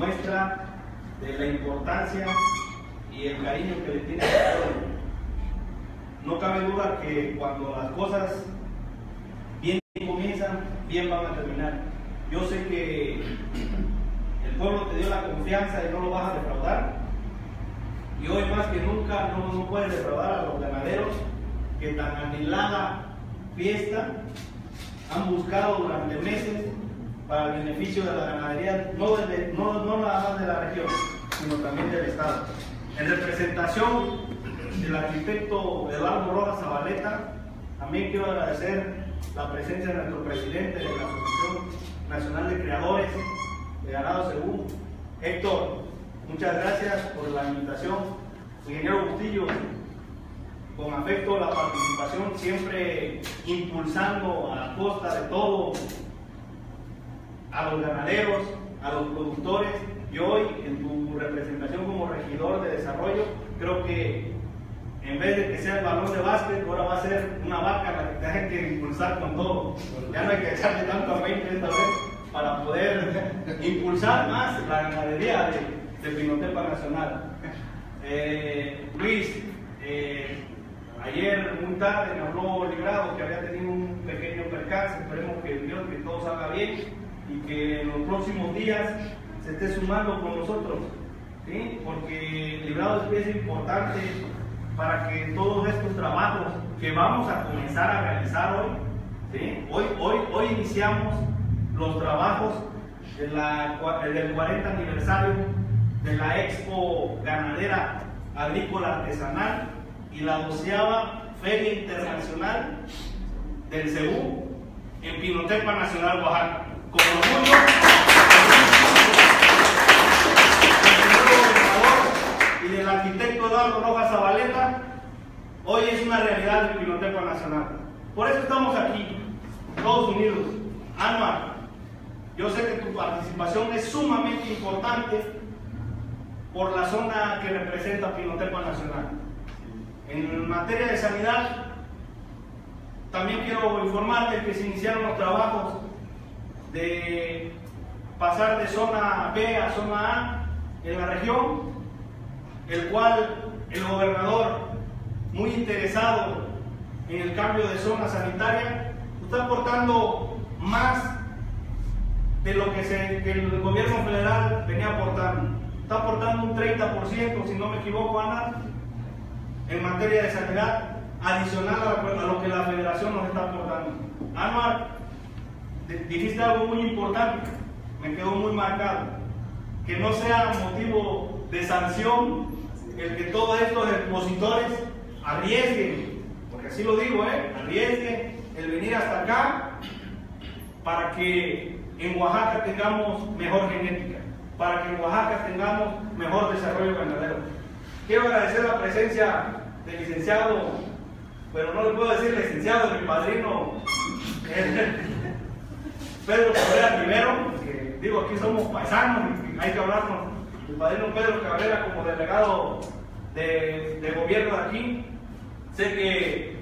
muestra de la importancia y el cariño que le tiene a No cabe duda que cuando las cosas bien comienzan, bien van a terminar. Yo sé que el pueblo te dio la confianza y no lo vas a defraudar. Y hoy más que nunca no, no puedes defraudar a los ganaderos que tan anhelada fiesta han buscado durante meses para el beneficio de la ganadería, no, no, no nada más de la región, sino también del Estado. En representación del arquitecto Eduardo Rojas Zabaleta, también quiero agradecer la presencia de nuestro presidente de la Asociación Nacional de Creadores de Ganado Según, Héctor, muchas gracias por la invitación. Ingeniero Bustillo, con afecto la participación, siempre impulsando a costa de todo a los ganaderos, a los productores y hoy en tu representación como regidor de desarrollo, creo que en vez de que sea el balón de básquet, ahora va a ser una vaca la que tenga que impulsar con todo. Ya no hay que echarle tanto a 20 esta vez para poder impulsar más la ganadería de, de Pinotepa Nacional. Eh, Luis, eh, ayer muy tarde me habló Librado que había tenido un pequeño percance, esperemos que todo salga bien y que en los próximos días se esté sumando con nosotros, ¿sí? porque Librado es importante para que todos estos trabajos que vamos a comenzar a realizar hoy, hoy, hoy, hoy iniciamos los trabajos la, del 40 aniversario de la Expo Ganadera Agrícola Artesanal y la doceava Feria Internacional del CEU en Pinotepa Nacional, Oaxaca. Con orgullo, y del arquitecto Eduardo Rojas Zabaleta, hoy es una realidad del Pinotepa Nacional. Por eso estamos aquí, todos unidos. Anuar, yo sé que tu participación es sumamente importante por la zona que representa Pinotepa Nacional. En materia de sanidad, también quiero informarte que se iniciaron los trabajos de pasar de zona B a zona A en la región, el cual el gobernador, muy interesado en el cambio de zona sanitaria, está aportando más de lo que, se, que el gobierno federal venía aportando. Está aportando un 30%, si no me equivoco, Ana, en materia de sanidad, adicional a lo que la federación nos está aportando. Dijiste algo muy importante, me quedó muy marcado, que no sea motivo de sanción el que todos estos expositores arriesguen, porque así lo digo, ¿eh? arriesguen el venir hasta acá para que en Oaxaca tengamos mejor genética, para que en Oaxaca tengamos mejor desarrollo ganadero. Quiero agradecer la presencia del licenciado, pero no le puedo decir licenciado, mi padrino Pedro Cabrera Rivero, que digo aquí somos paisanos y hay que hablar con el padrino Pedro Cabrera como delegado de, gobierno de aquí. Sé que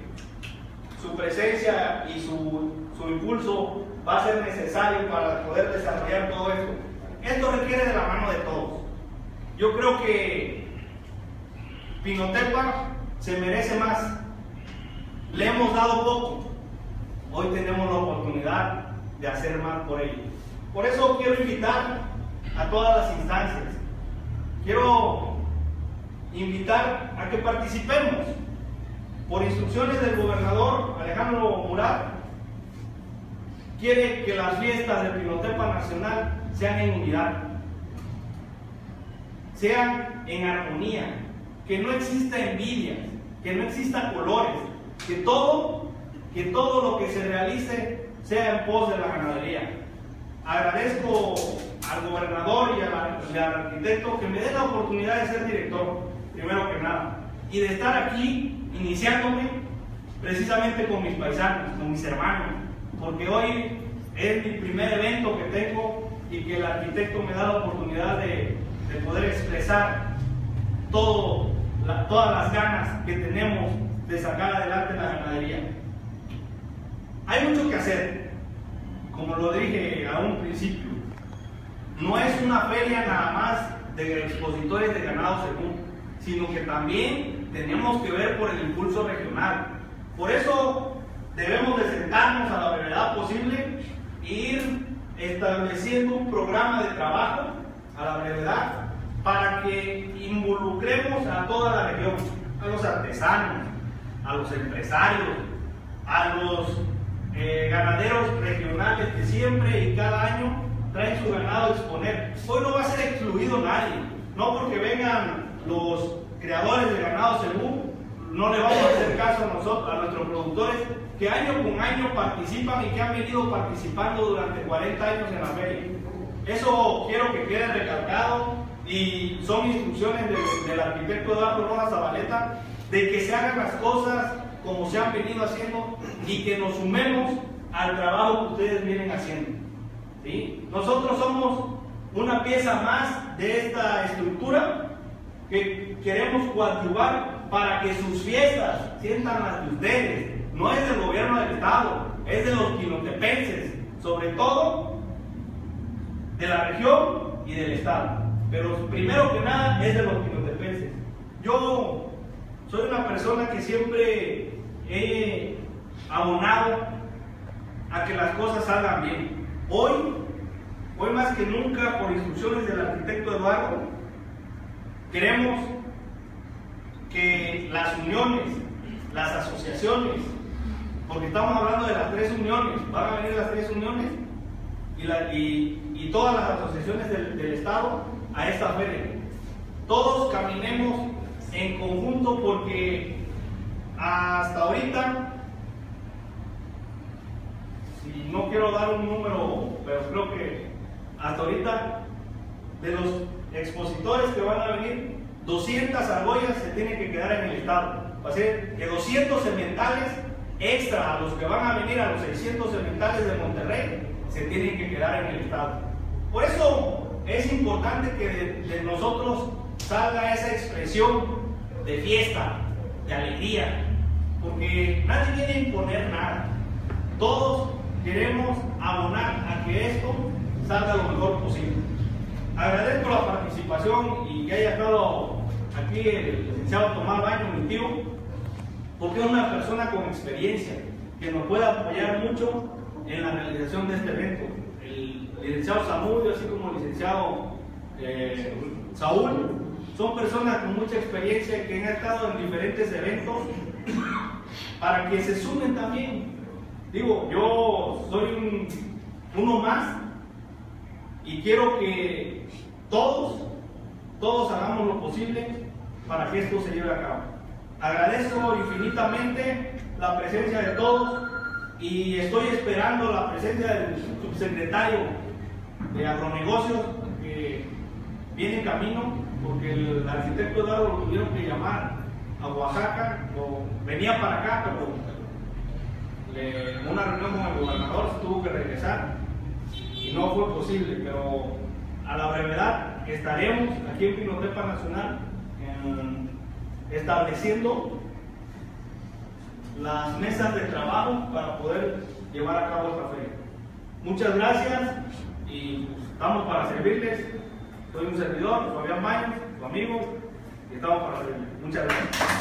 su presencia y su, su impulso va a ser necesario para poder desarrollar todo esto. Esto requiere de la mano de todos. Yo creo que Pinotepa se merece más. Le hemos dado poco. Hoy tenemos la oportunidad de hacer más por ellos. Por eso quiero invitar a todas las instancias. Quiero invitar a que participemos. Por instrucciones del gobernador Alejandro Murat, quiere que las fiestas de Pinotepa Nacional sean en unidad, sean en armonía, que no exista envidia, que no exista colores, que todo, que todo lo que se realice sea en pos de la ganadería. Agradezco al gobernador y al, arquitecto que me den la oportunidad de ser director, primero que nada, y de estar aquí iniciándome precisamente con mis paisanos, con mis hermanos, porque hoy es mi primer evento que tengo y que el arquitecto me da la oportunidad de, poder expresar todo, todas las ganas que tenemos de sacar adelante la ganadería. Hay mucho que hacer, como lo dije a un principio. no es una feria nada más de expositores de ganado según, sino que también tenemos que ver por el impulso regional. Por eso debemos de sentarnos a la brevedad posible e ir estableciendo un programa de trabajo a la brevedad para que involucremos a toda la región, a los artesanos, a los empresarios, a los eh, ganaderos regionales que siempre y cada año traen su ganado a exponer. Hoy no va a ser excluido nadie, no porque vengan los creadores de ganado según, no le vamos a hacer caso a nosotros, a nuestros productores que año con año participan y que han venido participando durante 40 años en la feria. Eso quiero que quede recalcado y son instrucciones del, arquitecto Eduardo Rojas Zabaleta de que se hagan las cosas como se han venido haciendo y que nos sumemos al trabajo que ustedes vienen haciendo. ¿sí? Nosotros somos una pieza más de esta estructura que queremos coadyuvar para que sus fiestas sientan las de ustedes, no es del gobierno del Estado, es de los quinotepenses, sobre todo de la región y del Estado. Pero primero que nada es de los quinotepenses. Yo soy una persona que siempre he abonado a que las cosas salgan bien. Hoy, hoy más que nunca, por instrucciones del arquitecto Eduardo, queremos que las uniones, las asociaciones, porque estamos hablando de las tres uniones, van a venir las tres uniones y, todas las asociaciones del, Estado a esta feria. Todos caminemos en conjunto porque hasta ahorita, si no quiero dar un número, pero creo que hasta ahorita de los expositores que van a venir, 200 argollas se tienen que quedar en el Estado. Va a ser que 200 sementales extra a los que van a venir a los 600 cementales de Monterrey, se tienen que quedar en el Estado. Por eso es importante que de, nosotros salga esa expresión de fiesta, de alegría, porque nadie viene imponer nada. Todos queremos abonar a que esto salga lo mejor posible. Agradezco la participación y que haya estado aquí el licenciado Tomás Baño, mi tío, porque es una persona con experiencia que nos puede apoyar mucho en la realización de este evento. El licenciado Samudio, así como el licenciado eh, Saúl, son personas con mucha experiencia que han estado en diferentes eventos para que se sumen también. Digo, yo soy uno más y quiero que todos, todos hagamos lo posible para que esto se lleve a cabo. Agradezco infinitamente la presencia de todos y estoy esperando la presencia del subsecretario de agronegocios que viene en camino porque el arquitecto Eduardo lo tuvieron que llamar a Oaxaca, venía para acá, pero en una reunión con el gobernador se tuvo que regresar y no fue posible, pero a la brevedad estaremos aquí en Pinotepa Nacional en estableciendo las mesas de trabajo para poder llevar a cabo esta feria. Muchas gracias y estamos para servirles. Soy un servidor, Fabián Mayo, su amigo, y estamos para servirles. Muchas gracias.